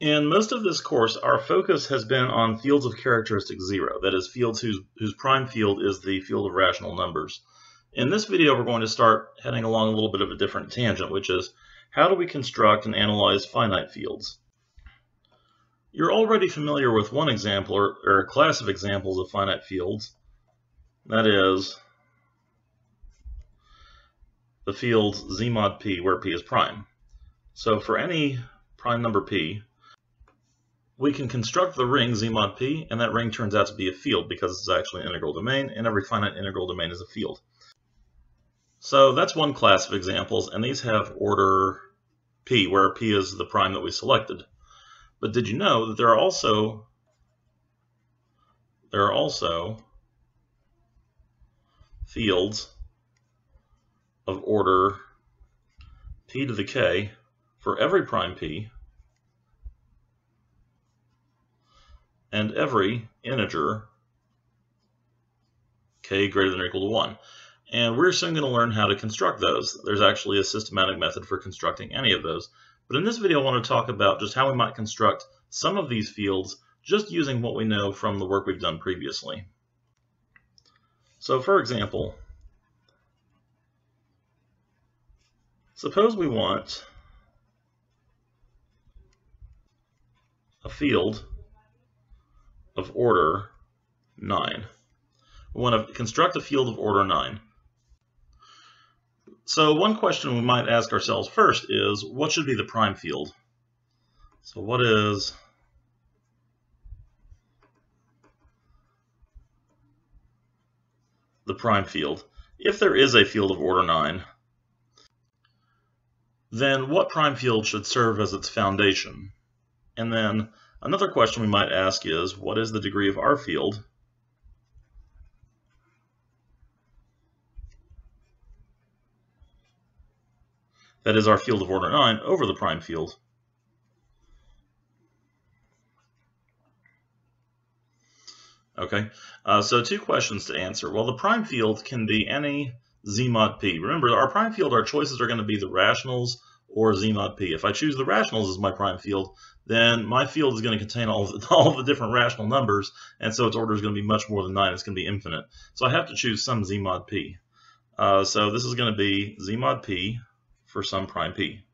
In most of this course, our focus has been on fields of characteristic zero, that is, fields whose, whose prime field is the field of rational numbers. In this video, we're going to start heading along a little bit of a different tangent, which is how do we construct and analyze finite fields? You're already familiar with one example, or, or a class of examples of finite fields, that is the fields z mod p, where p is prime. So for any prime number p, we can construct the ring Z mod P, and that ring turns out to be a field because it's actually an integral domain, and every finite integral domain is a field. So that's one class of examples, and these have order P, where P is the prime that we selected. But did you know that there are also there are also fields of order p to the k for every prime p and every integer k greater than or equal to 1. And we're soon going to learn how to construct those. There's actually a systematic method for constructing any of those. But in this video, I want to talk about just how we might construct some of these fields just using what we know from the work we've done previously. So for example, suppose we want a field of order 9. We want to construct a field of order 9. So one question we might ask ourselves first is, what should be the prime field? So what is the prime field? If there is a field of order 9, then what prime field should serve as its foundation? And then Another question we might ask is, what is the degree of our field? That is our field of order 9 over the prime field. Okay, uh, so two questions to answer. Well, the prime field can be any z mod p. Remember, our prime field, our choices are going to be the rationals or z mod p. If I choose the rationals as my prime field, then my field is going to contain all the, all the different rational numbers, and so its order is going to be much more than 9. It's going to be infinite. So I have to choose some z mod p. Uh, so this is going to be z mod p for some prime p.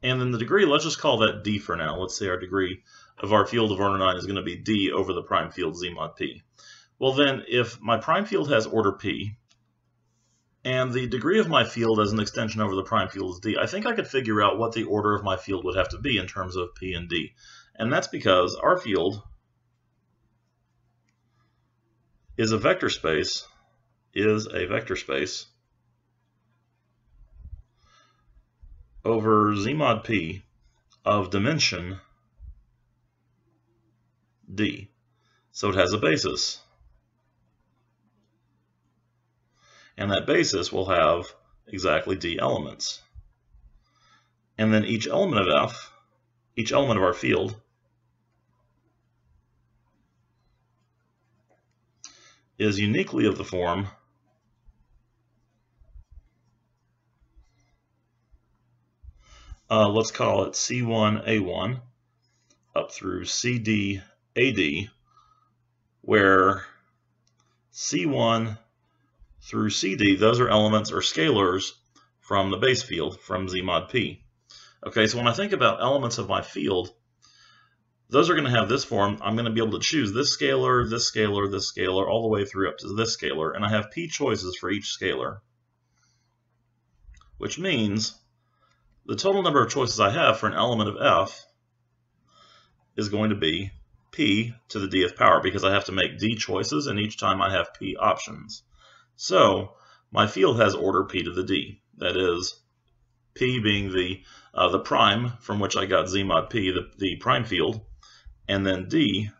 And then the degree, let's just call that d for now. Let's say our degree of our field of order 9 is going to be d over the prime field z mod p. Well then, if my prime field has order p, and the degree of my field as an extension over the prime field is d, I think I could figure out what the order of my field would have to be in terms of p and d. And that's because our field is a vector space, is a vector space over z mod p of dimension d. So it has a basis. And that basis will have exactly d elements. And then each element of f, each element of our field, is uniquely of the form uh, let's call it C1A1 up through CDAD, where C1 through CD, those are elements or scalars from the base field, from Z mod P. Okay, so when I think about elements of my field, those are going to have this form. I'm going to be able to choose this scalar, this scalar, this scalar, all the way through up to this scalar, and I have P choices for each scalar, which means the total number of choices I have for an element of F is going to be P to the dth power because I have to make D choices, and each time I have P options. So my field has order p to the d. That is, p being the uh, the prime from which I got z mod p, the, the prime field, and then d,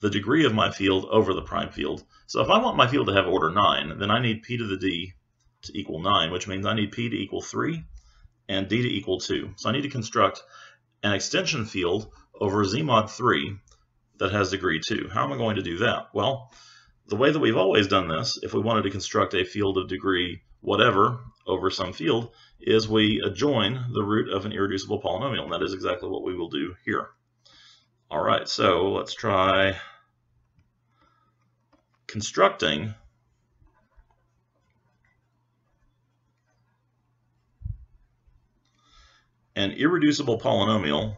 the degree of my field over the prime field. So if I want my field to have order 9, then I need p to the d to equal 9, which means I need p to equal 3 and d to equal 2. So I need to construct an extension field over z mod 3 that has degree 2. How am I going to do that? Well, the way that we've always done this, if we wanted to construct a field of degree whatever over some field is we adjoin the root of an irreducible polynomial, and that is exactly what we will do here. All right, so let's try constructing an irreducible polynomial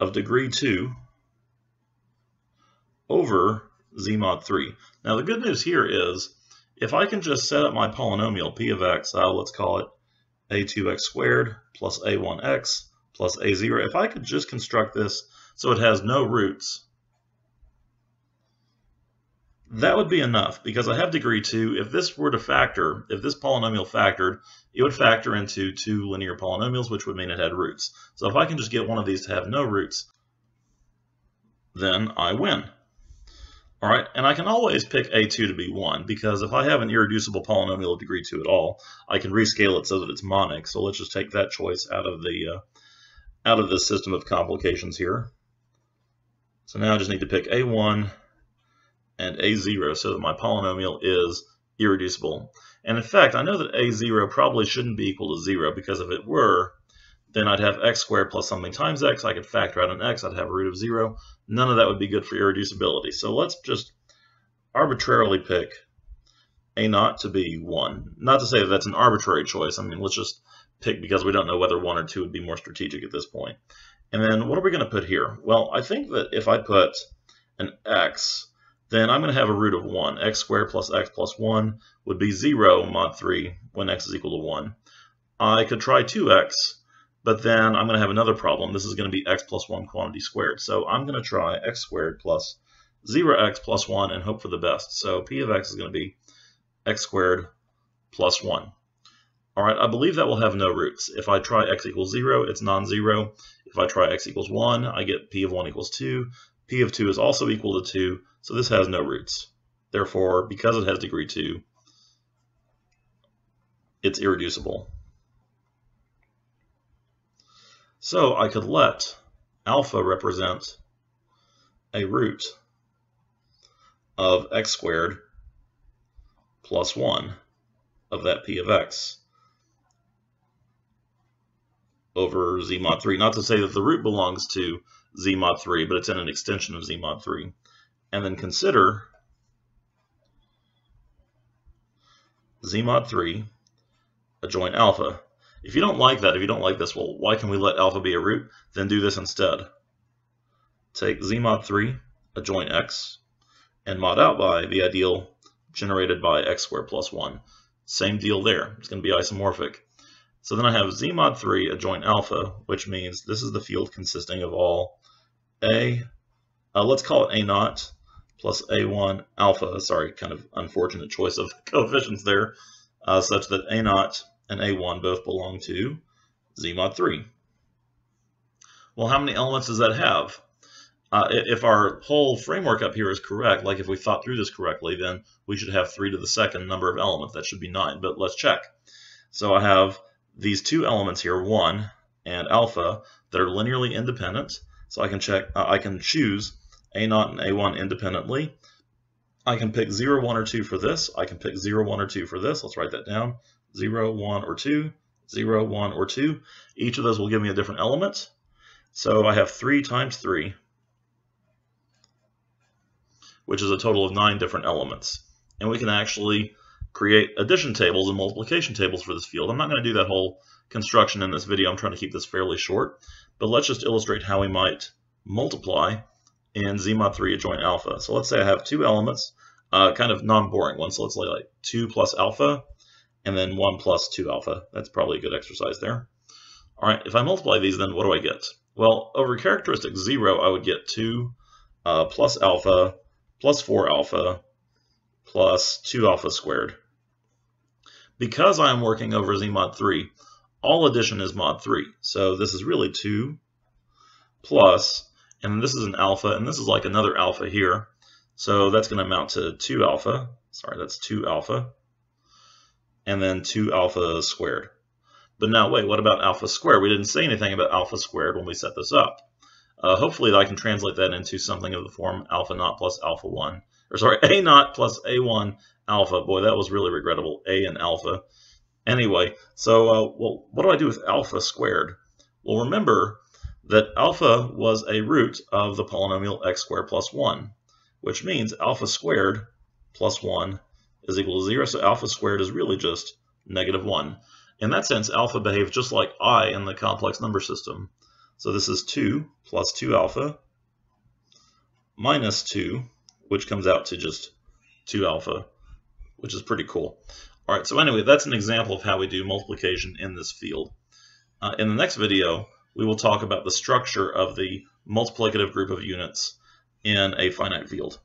of degree 2 over z mod 3. Now the good news here is if I can just set up my polynomial p of x, uh, let's call it a2x squared plus a1x plus a0, if I could just construct this so it has no roots, that would be enough because I have degree 2. If this were to factor, if this polynomial factored, it would factor into two linear polynomials, which would mean it had roots. So if I can just get one of these to have no roots, then I win. All right, and I can always pick a2 to be 1 because if I have an irreducible polynomial of degree 2 at all, I can rescale it so that it's monic. So let's just take that choice out of the uh, out of the system of complications here. So now I just need to pick a1 and a0 so that my polynomial is irreducible. And in fact, I know that a0 probably shouldn't be equal to 0 because if it were, then I'd have x squared plus something times x. I could factor out an x. I'd have a root of 0. None of that would be good for irreducibility. So let's just arbitrarily pick a naught to be 1. Not to say that that's an arbitrary choice. I mean, let's just pick because we don't know whether 1 or 2 would be more strategic at this point. And then what are we going to put here? Well, I think that if I put an x, then I'm going to have a root of 1. x squared plus x plus 1 would be 0 mod 3 when x is equal to 1. I could try 2x, but then I'm going to have another problem. This is going to be x plus 1 quantity squared. So I'm going to try x squared plus 0x plus 1 and hope for the best. So p of x is going to be x squared plus 1. All right, I believe that will have no roots. If I try x equals 0, it's non-zero. If I try x equals 1, I get p of 1 equals 2. P of 2 is also equal to 2, so this has no roots. Therefore, because it has degree 2, it's irreducible. So I could let alpha represent a root of x squared plus 1 of that p of x over z mod 3. Not to say that the root belongs to z mod 3, but it's in an extension of z mod 3 and then consider z mod 3 adjoin alpha. If you don't like that, if you don't like this, well, why can we let alpha be a root? Then do this instead. Take z mod 3 adjoin x and mod out by the ideal generated by x squared plus 1. Same deal there. It's going to be isomorphic. So then I have z mod 3 adjoin alpha, which means this is the field consisting of all a, uh, let's call it a naught, plus a1 alpha, sorry, kind of unfortunate choice of coefficients there, uh, such that a naught and a1 both belong to z mod 3. Well, how many elements does that have? Uh, if our whole framework up here is correct, like if we thought through this correctly, then we should have 3 to the second number of elements. That should be 9, but let's check. So I have these two elements here, 1 and alpha, that are linearly independent. So I can check, I can choose a0 and A1 independently. I can pick 0, 1, or 2 for this. I can pick 0, 1, or 2 for this. Let's write that down. 0, 1, or 2, 0, 1, or 2. Each of those will give me a different element. So I have 3 times 3, which is a total of 9 different elements. And we can actually create addition tables and multiplication tables for this field. I'm not going to do that whole construction in this video. I'm trying to keep this fairly short. But let's just illustrate how we might multiply in z mod 3 adjoin alpha. So let's say I have two elements, uh, kind of non-boring ones. So let's say like 2 plus alpha and then 1 plus 2 alpha. That's probably a good exercise there. All right, if I multiply these, then what do I get? Well, over characteristic 0, I would get 2 uh, plus alpha plus 4 alpha plus 2 alpha squared. Because I am working over z mod 3, all addition is mod 3. So this is really 2 plus and this is an alpha, and this is like another alpha here. So that's going to amount to 2 alpha. Sorry, that's 2 alpha. And then 2 alpha squared. But now, wait, what about alpha squared? We didn't say anything about alpha squared when we set this up. Uh, hopefully I can translate that into something of the form alpha naught plus alpha 1. Or sorry, a naught plus a1 alpha. Boy, that was really regrettable, a and alpha. Anyway, so uh, well, what do I do with alpha squared? Well, remember that alpha was a root of the polynomial x squared plus 1, which means alpha squared plus 1 is equal to 0. So alpha squared is really just negative 1. In that sense, alpha behaves just like i in the complex number system. So this is 2 plus 2 alpha minus 2, which comes out to just 2 alpha, which is pretty cool. All right, so anyway, that's an example of how we do multiplication in this field. Uh, in the next video, we will talk about the structure of the multiplicative group of units in a finite field.